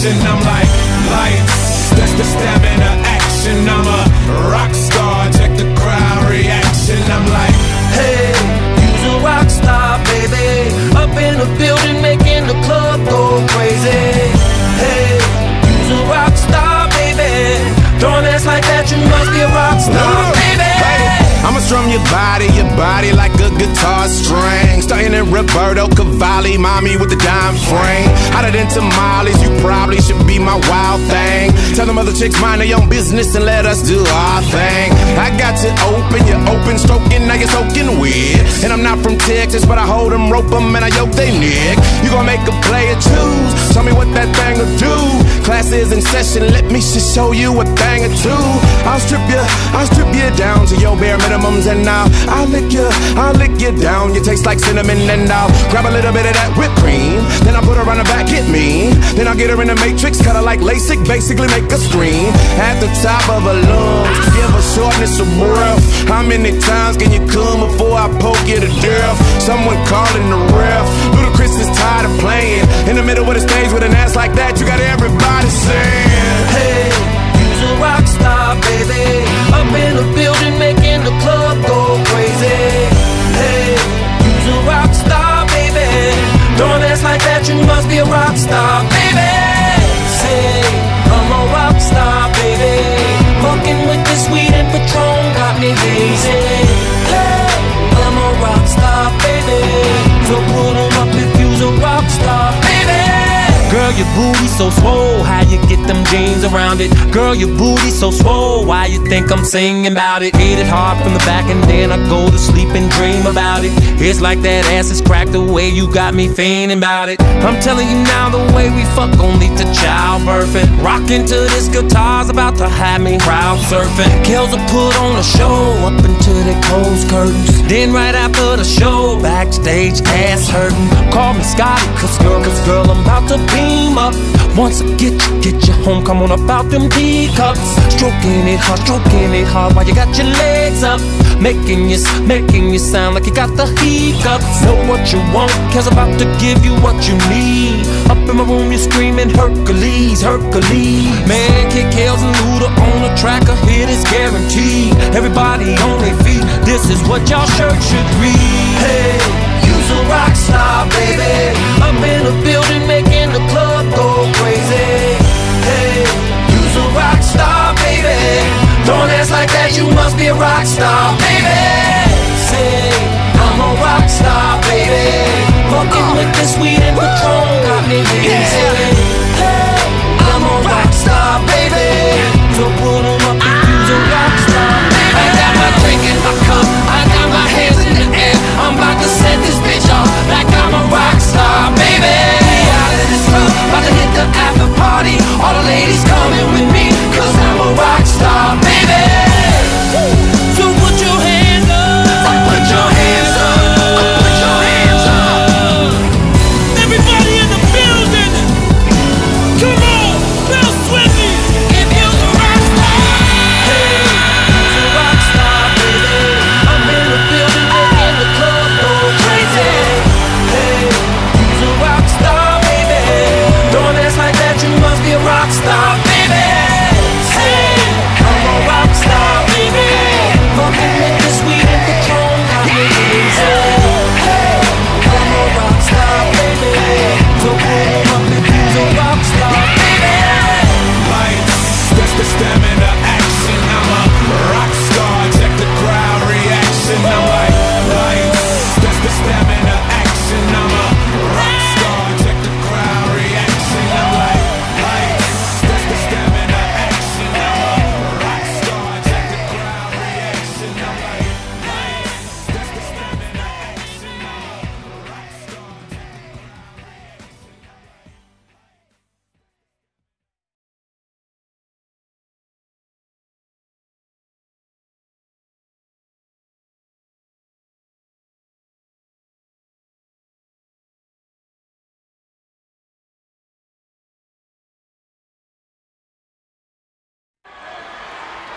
reaction. I'm like lights. That's the stamina action. I'm a rock star. Check the crowd reaction. I'm like, Hey, you's a rock star, baby. Up in the building, making the club go crazy. Hey, you's a rock star, baby. Don't ask like that, you must be a rock star, baby. I'ma strum your body, your body like a guitar string. Starting in Roberto Cavalli, mommy with the dime frame. Than tamales, you probably should be my wild thing. Tell them other chicks mind their own business and let us do our thing. I got you open, you're open, stroking, now you're soaking wet. And I'm not from Texas, but I hold them, rope them, and I yoke they neck. You gon' make a player choose. Is in session, let me just show you a thing or two. I'll strip you, I'll strip you down to your bare minimums, and now I'll lick you, I'll lick you down. You taste like cinnamon, and I'll grab a little bit of that whipped cream. Then I'll put her on the back, hit me. Then I'll get her in the matrix, cut her like LASIK, basically make her scream. At the top of her lungs, give her shortness of breath. How many times can you come before I poke you to death? Someone calling the ref. Ludacris is tired of playing. In the middle of the stage with an ass like that, you got everybody so swole, how you get them jeans around it? Girl, your booty so swole, why you think I'm singing about it? Hit it hard from the back and then I go to sleep and dream about it. It's like that ass is cracked the way you got me fiending about it. I'm telling you now, the way we fuck gon' lead to childbirthing. Rockin' to this guitar's about to have me crowd surfing. Kells will put on a show up into the closed curtains. Then right after the show, backstage ass hurting. Call me Scotty, cause girl, cause girl, I'm about to beam up. Once I get you, get you home, come on about them teacups. Stroking it hard, stroking it hard while you got your legs up. Making you, making you sound like you got the hiccups. Know what you want, cares about to give you what you need. Up in my room, you're screaming Hercules, Hercules. Man, kick Kells and Luda on the track, a hit is guaranteed. Everybody on their feet, this is what y'all shirt should read. Hey, you's a rock star, baby. Up in the building, making a rock star, baby. Say, I'm a rock star, baby. Fucking uh. with this weed and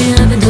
I've endured.